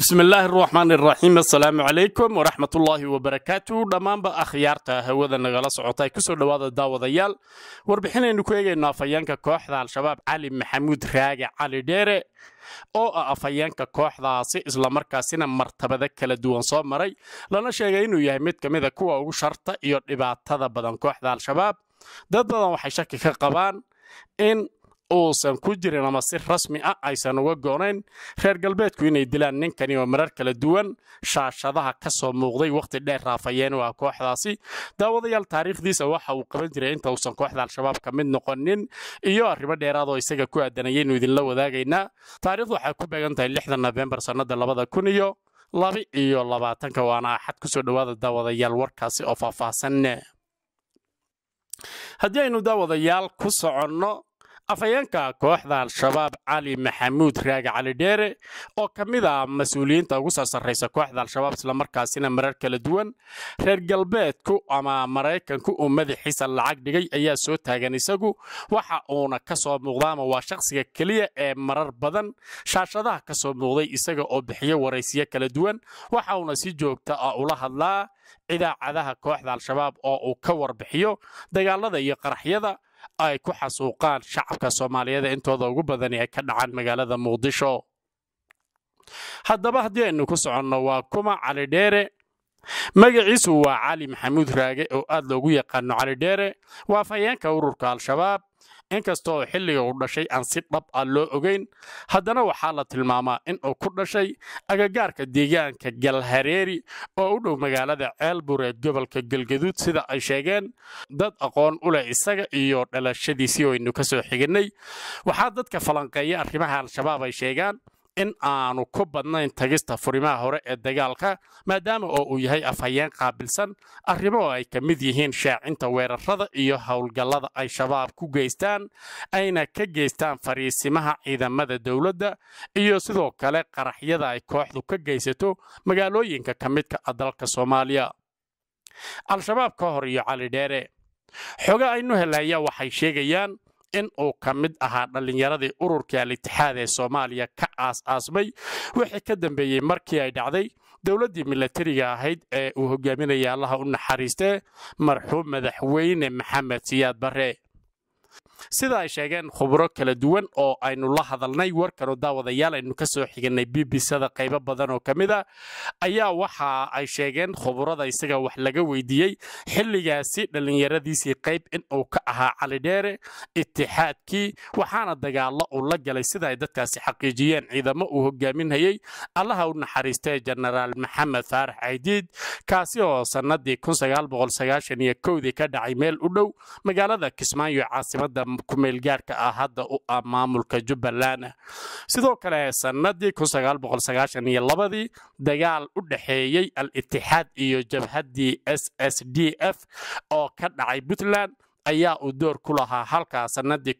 bismi illaahi araxmaan iraxiim assalaamu calaykum waraxmat ullaahi wabarakaatu dhammaanba akhyaarta hawada nagala socota ay ku soo dhowaada daawadayaal. Warbixinaynu ku eegayno afhayeenka kooxda al-shabaab cali maxamuud raage cali dheere oo ah afhayeenka kooxdaasi islamarkaasina martabado kala duwan soo maray. Lana sheegay inuu yahay mid ka mida kuwa ugu sharta iyo dhibaatada badan kooxda al-shabaab. Dad badan waxay shaki ka qabaan in uusan ku jirin ama si rasmi ah aysan uga goonayn reer galbeedku inay dilaan ninkani oo marar kala duwan shaashadaha ka soo muuqday wakhti dheer raafayeen oo ah kooxdaasi. Daawadayaal taariikhdiisa waxa uu qaban jiray inta uusan kooxda al-shabaab ka mid noqonin iyo arrimo dheeraadoo isaga ku aadanayaynu idinla wadaagaynaa. Taarikhdu waxay ku beegan tahay lixda nofembar sannada labada kun iyo laba iyo labaatanka waana axad ku soo dhowaada daawadayaal warkaasi oo faahfaahsan haddii aynu daawadayaal ku soconno afhayeenka kooxda al-shabaab cali maxamuud raage cali dheere oo ka mid ah mas'uuliyiinta ugu soo sarraysa kooxda al-shabaab islamarkaasina marar kala duwan reer galbeedku ama maraykanku uu madaxiisa lacag dhigay ayaa soo taagan isagu. Waxa uuna ka soo muuqda ama waa shakhsiga keliya ee marar badan shaashadaha ka soo muuqday isaga oo bixiyo waraysiyo kala duwan. Waxa uuna si joogta ah ula hadlaa idaacadaha kooxda al-shabaab oo uu ka warbixiyo dagaalada iyo qaraxyada ay ku xasuuqaan shacabka soomaaliyeed intooda ugu badani ay ka dhacaan magaalada muqdisho. Haddaba haddii aynu ku soconno waa kuma cali dheere magaciisu waa cali maxamuud raage oo aad loogu yaqaano cali dheere waa afhayeenka ururka al-shabaab inkasta oo xilliga uu dhashay aan si dhab ah loo ogeyn haddana waxaa la tilmaamaa in uu ku dhashay agagaarka deegaanka galhareeri oo u dhow magaalada ceelbur ee gobolka galgaduud sida ay sheegeen. Dad aqoon u leh isaga iyo dhalashadiisii aynu ka soo xiginnay waxaa dadka falanqeeya arrimaha al-shabaab ay sheegaan in aanu ku badnayn tagista furimaha hore ee dagaalka maadaama oo uu yahay afhayeen qaabilsan arrimo ay ka mid yihiin shaacinta weerarada iyo howlgallada ay shabaab ku geystaan ayna ka geystaan fariisimaha ciidamada dowladda iyo sidoo kale qaraxyada ay kooxdu ka geysato magaalooyinka ka midka ah dalka soomaaliya. Al-shabaab ka hor iyo cali dheere. Xoge aynu helaya waxay sheegayaan in uu ka mid ahaa dhallinyaradii ururkii al-itixaad ee soomaaliya ka aas-aasmay wixii ka dambeeyey markii ay dhacday dowladdii milatariga ahayd ee uu hogaaminaya allaha u naxariistee marxuum madaxweyne maxamed siyaad barre sida ay sheegeen khubro kala duwan oo aynu la hadalnay warkanu daawadayaal aynu ka soo xiganay b b sada qaybo badan oo ka mid a ayaa waxa ay sheegeen khuburada isaga wax laga weydiiyey xilligaasi dhallinyaradiisii qayb in uu ka ahaa cali dheere itixaadkii waxaana dagaallo uu la galay sida ay dadkaasi xaqiijiyeen ciidamo uu hogaaminayey allaha u naxariistee jenaraal maxamed faarax caydiid kaasi oo sannadii dii ka dhacay meel u dhow magaalada kismaayo caasimada kumeelgaarka ah hadda u ah maamulka jubbaland. Sidoo kale sannadii ii dagaal u dhexeeyey al-itixaad iyo jabhaddii s s d f oo ka dhacay puntland ayaa uu door ku lahaa halkaa sannadii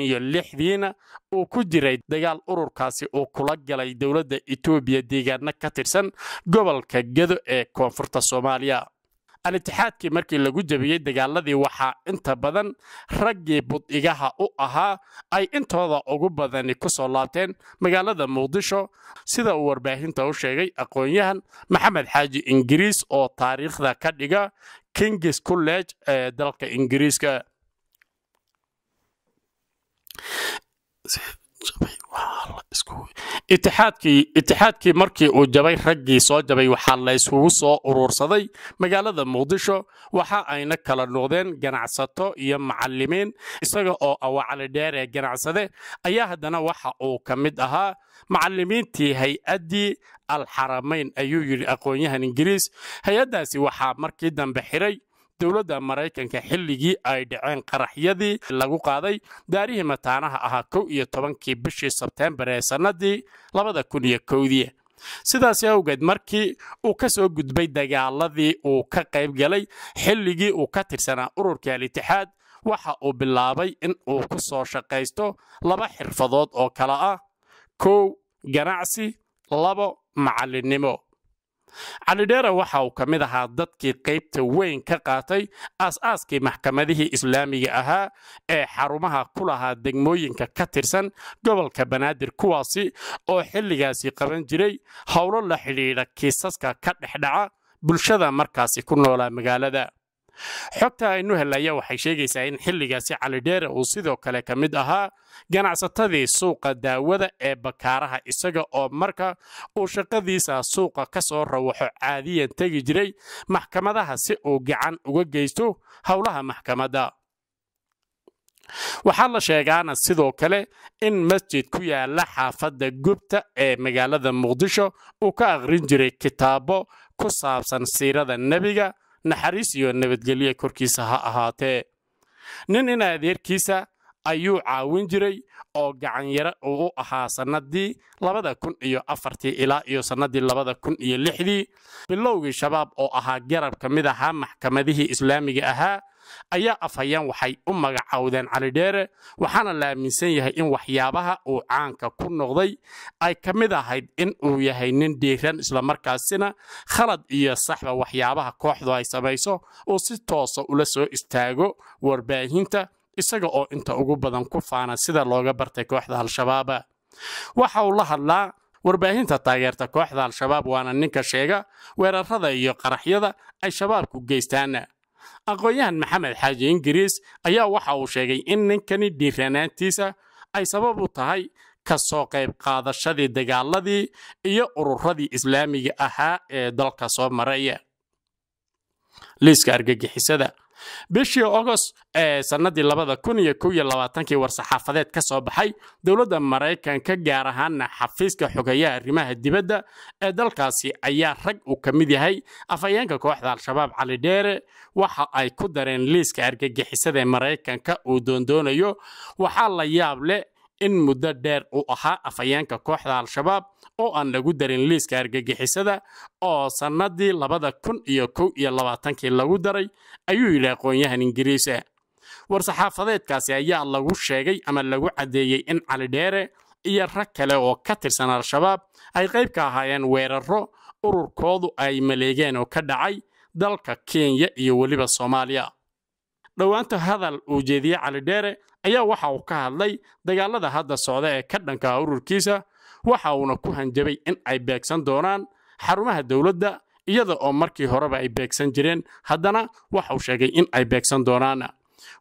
iyo lixdiina uu ku jiray dagaal ururkaasi uu kula galay dowladda etoobiya deegaano ka tirsan gobolka gedo ee koonfurta soomaaliya al-itixaadkii markii lagu jebiyey dagaaladii waxaa inta badan raggii budigaha u ahaa ay intooda ugu badani ku soo laabteen magaalada muqdisho. Sida uu warbaahinta u sheegay aqoon-yahan maxamed xaaji ingiriis oo taariikhda ka dhiga kingis college ee dalka ingiriiska itixaadkii markii uu jabay raggii soo jabay waxaa la yskugu soo uruursaday magaalada muqdisho. Waxa ayna kala noqdeen ganacsato iyo macalimiin isaga oo awacali dheer ee ganacsade. Ayaa haddana waxa uu ka mid ahaa macalimiintii hay'addii alxaramayn ayuu yidhi aqoon-yahan ingiriis. Hay'addaasi waxaa markii dambe xiray dowladda maraykanka xilligii ay dhaceen qaraxyadii lagu qaaday daarihii mataanaha ahaa kow iyo tobankii bishii sebteembar ee sannadii labada kun iyo kowdii. Sidaasi awgeed markii uu ka soo gudbay dagaaladii uu ka qayb galay xilligii uu ka tirsanaa ururkii al-itixaad waxa uu bilaabay in uu ku soo shaqaysto laba xirfadood oo kale ah. Kow ganacsi. Labo macallinnimo calidheere waxa uu ka mid ahaa dadkii qaybta weyn ka qaatay aas-aaskii maxkamadihii islaamiga ahaa ee xarumaha ku lahaa degmooyinka ka tirsan gobolka banaadir kuwaasi oo xilligaasi qaban jiray howlo la xidhiidha kiisaska ka dhexdhaca bulshada markaasi ku noolaa magaalada xogta aynu helaya waxay sheegaysaa in xilligaasi calidheere uu sidoo kale ka mid ahaa ganacsatadii suuqa daawada ee bakaaraha isaga oo marka uu shaqadiisa suuqa ka soo rawaxo caadiyan tegi jiray maxkamadaha si uu gacan uga geysto howlaha maxkamadda. Waxaa la sheegaana sidoo kale in masjid ku yaalla xaafadda gubta ee magaalada muqdisho uu ka aqrin jiray kitaabo ku saabsan siirada nebiga naxariis iyo nabadgelye korkiisa ha ahaatee. Nin in adeerkiisa ayuu caawin jiray oo gacanyaro uu u ahaa sannadii labada kun iyo afartii ilaa iyo sannadii labada kun iyo lixdii. Bilowgii shabaab oo ahaa garab ka mid ahaa maxkamadihii islaamiga ahaa ayaa afhayeen waxay u magacowdeen calidheere waxaana la aaminsan yahay in waxyaabaha uu caanka ku noqday ay ka mid ahayd in uu yahay nin dhiiran islamarkaasina khalad iyo saxba waxyaabaha kooxdu ay samayso uu si toosa ula soo istaago warbaahinta isaga oo inta ugu badan ku faana sida looga bartay kooxda al-shabaaba waxa uu la hadlaa warbaahinta taageerta kooxda al-shabaab waana ninka sheega weerarada iyo qaraxyada ay shabaabku geystaan aqoon-yahan maxamed xaaji ingiriis ayaa waxa uu sheegay in ninkani dhiiranaantiisa ay sabab u tahay ka soo qayb qaadashadii dagaaladii iyo ururadii islaamiga ahaa ee dalka soo maraya. Liiska argagixisada bishii ogost ee sannadii labada kun iyo kow iyo labaatankii war-saxaafadeed ka soo baxay dowladda maraykanka gaar ahaana xafiiska xogeeyaha arrimaha dibadda ee dalkaasi ayaa rag uu ka mid yahay afhayeenka kooxda al-shabaab cali dheere. Waxa ay ku dareen liiska argagixisada ee maraykanka uu doondoonayo waxaa la yaab leh in muddo dheer uu ahaa afhayeenka kooxda al-shabaab oo aan lagu darin liiska argagixisada oo sannadii labada kun iyo kow iyo labaatankii lagu daray ayuu yidhi aqoon-yahan ingiriisa war-saxaafadeedkaasi ayaa lagu sheegay ama lagu caddeeyey in calidheere iyo rag kale oo ka tirsan al-shabaab ay qayb ka ahaayeen weeraro ururkoodu ay maleegeen oo ka dhacay dalka kenya iyo weliba soomaaliya dhowaanta hadal uu jeediyey calidheere ayaa waxa uu ka hadlay dagaalada hadda socda ee ka dhanka ururkiisa waxa uuna ku hanjabay in ay beegsan doonaan xarumaha dowladda iyada oo markii horeba ay beegsan jireen haddana waxa uu sheegay in ay beegsan doonaan.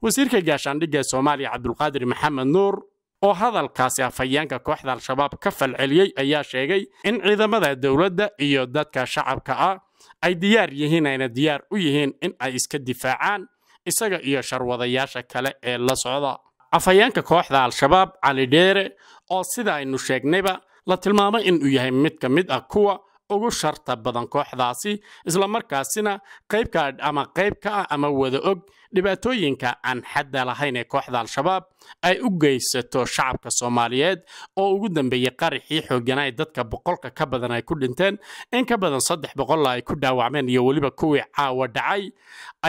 Wasiirka gaashaandhigga ee soomaaliya cabdulqaadir maxamed nuur oo hadalkaasi afhayeenka kooxda al-shabaab ka falceliyey ayaa sheegay in ciidamada dowladda iyo dadka shacabka ah ay diyaar yihiin ayna diyaar u yihiin in ay iska difaacaan isaga iyo sharwadayaasha kale ee la socda. Afhayeenka kooxda al-shabaab cali dheere oo sida aynu sheegnayba la tilmaamay inuu yahay mid ka mid ah kuwa ugu sharta badan kooxdaasi islamarkaasina qaybka ama qayb ka ah ama wada og dhibaatooyinka aan xadda lahayn ee kooxda al-shabaab ay u geysato shacabka soomaaliyeed oo ugu dambeeyey qaraxii xooganaa dadka boqolka ka badan ay ku dhinteen in ka badan saddex boqolla ay ku dhaawacmeen iyo weliba kuwii caawa dhacay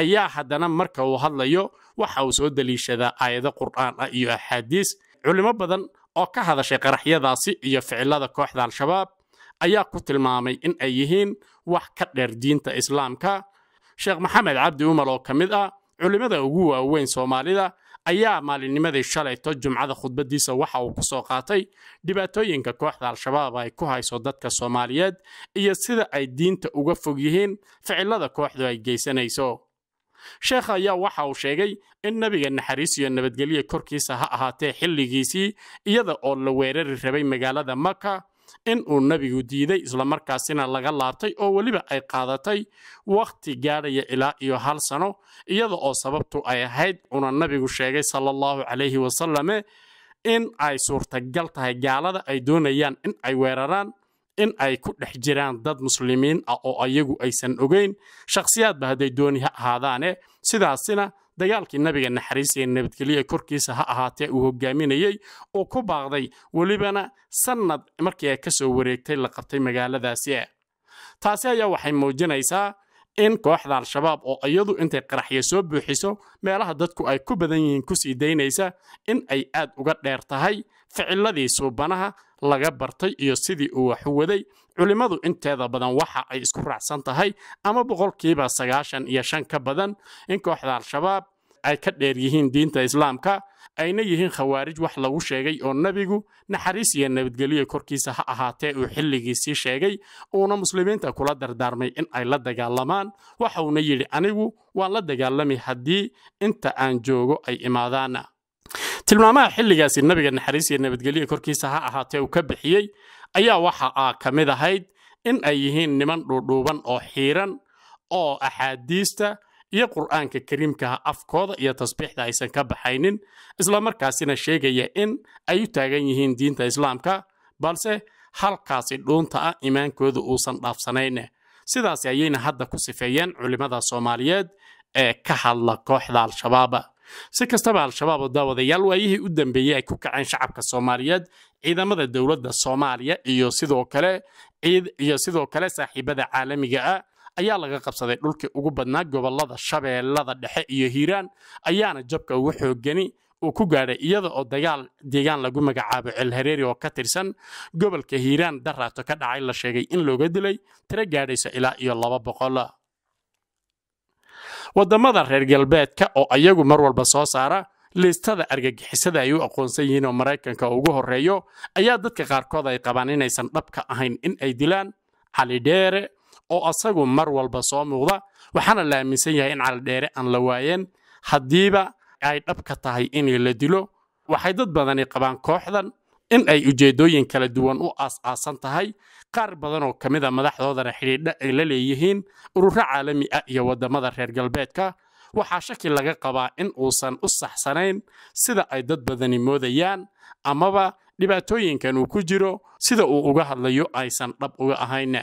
ayaa haddana marka uu hadlayo waxa uu soo daliishadaa aayado qur'aan ah iyo axaadiis. Culimo badan oo ka hadashay qaraxyadaasi iyo ficilada kooxda al-shabaab ayaa ku tilmaamay in ay yihiin wax ka dheer diinta islaamka. Sheekh maxamed cabdi umar oo ka mid ah culimmada ugu waaweyn soomaalida ayaa maalinnimadii shalayto jumcada khudbadiisa waxa uu ku soo qaatay dhibaatooyinka kooxda al-shabaab ay ku hayso dadka soomaaliyeed iyo sida ay diinta uga fog yihiin ficilada kooxdu ay geysanayso. Sheekh ayaa waxa uu sheegay in nebiga naxariis iyo nabadgelye korkiisa ha ahaatee xilligiisii iyada oo la weerari rabay magaalada maka in uu nebigu diiday islamarkaasina laga laabtay oo weliba ay qaadatay wakhti gaadhaya ilaa iyo hal sano iyada oo sababtu ay ahayd una nebigu sheegay sala allahu calayhi wasalame in ay suurtagal tahay gaalada ay doonayaan in ay weeraraan in ay ku dhex jiraan dad muslimiin ah oo ayagu aysan ogeyn. Shakhsiyaadba hadday dooni ha ahaadaane sidaasina dagaalkii nabiga naxariisiya nabadgelye korkiisa ha ahaatee uu hogaaminayey uu ku baaqday welibana sannad markii ay ka soo wareegtay la qabtay magaaladaasi. Taasi ayaa waxay muujinaysaa in kooxda al-shabaab oo iyadu intay qaraxyo soo buuxiso meelaha dadku ay ku badan yihiin ku sii daynaysa in ay aad uga dheer tahay ficiladii suubanaha laga bartay iyo sidii uu wax u waday culimmadu inteeda badan waxa ay isku raacsan tahay ama boqolkiiba sagaashan iyo shan ka badan in kooxda al-shabaab ay ka dheer yihiin diinta islaamka ayna yihiin khawaarij wax lagu sheegay oo nebigu naxariis iyo nabadgelyo korkiisa ha ahaatee uu xilligiisii sheegay uuna muslimiinta kula dardaarmay in ay la dagaalamaan. Waxauna yidhi anigu waan la dagaalami haddii inta aan joogo ay imaadaan. Tilmaamaha xilligaasi nabiga naxariis iyo nabadgelyo korkiisa ha ahaatee uu ka bixiyey ayaa waxa a ka mid ahayd in ay yihiin niman dhuudhuuban oo xiiran oo axaadiista iyo qur'aanka kariimkaha afkooda iyo tasbiixda aysan ka baxaynin islamarkaasina sheegaya in ay u taagan yihiin diinta islaamka balse halkaasi dhuunta ah imaankooda uusan dhaafsanayn sidaasi ayayna hadda ku sifeeyeen culimmada soomaaliyeed ee ka hadla kooxda al-shabaab si kastaba al-shabaab oo daawadayaal waayihii u dambeeyey ay ku kaceen shacabka soomaaliyeed ciidamada dowladda soomaaliya iyo sidoo kale iyo sidoo kale saaxiibada caalamiga ah ayaa laga qabsaday dhulkii ugu badnaa gobollada shabeellada dhexe iyo hiiraan ayaana jabka ugu xoogani uu ku gaadhay iyada oo dagaal deegaan lagu magacaabo celhareeri oo ka tirsan gobolka hiiraan daraato ka dhacay la sheegay in looga dilay tiro gaadhaysa ilaa iyo laba boqol waddamada reer galbeedka oo ayagu mar walba soo saara liistada argagixisada ay u aqoonsan yihiin oo maraykanka ugu horeeyo ayaa dadka qaarkood ay qabaan inaysan dhabka ahayn in ay dilaan cali dheere oo asagu mar walba soo muuqda waxaana la aaminsan yahay in cali dheere aan la waayeen. Haddiiba ay dhabka tahay in la dilo waxay dad badani qabaan kooxdan in ay ujeeddooyin kala duwan u aas-aasan tahay. Qaar badan oo ka mid a madaxdoodana xidhiidha ay la leeyihiin ururo caalami ah iyo waddamada reer galbeedka. Waxaa shaki laga qabaa in uusan u saxsanayn sida ay dad badani moodayaan amaba dhibaatooyinkan uu ku jiro sida uu uga hadlayo aysan dhab uga ahayn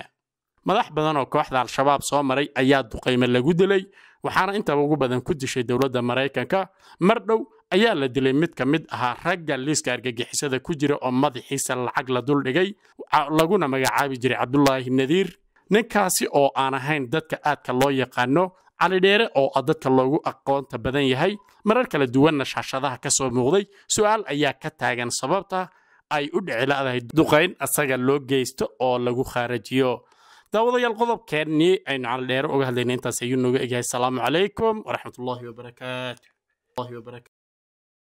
madax badan oo kooxda al-shabaab soo maray ayaa duqayme lagu dilay waxaana intaba ugu badan ku dishay dowladda maraykanka mar dhow ayaa la dilay mid ka mid ahaa ragga liiska argagixisada ku jira oo madaxiisa lacag la duldhigay laguna magacaabi jiray cabdulaahi nadiir. Ninkaasi oo aan ahayn dadka aadka loo yaqaano calidheere oo dadka loogu aqoonta badan yahay marar kala duwanna shaashadaha ka soo muuqday. Su'aal ayaa ka taagan sababta ay u dhici la'dahay duqayn asaga loo geysto oo lagu khaarajiyo daawadayaal qodobkeennii aynu calidheere uga hadlayna intaas ayuu nooga egyahay. Asalaamu calaykum waraxmatullaahi wabarakaatu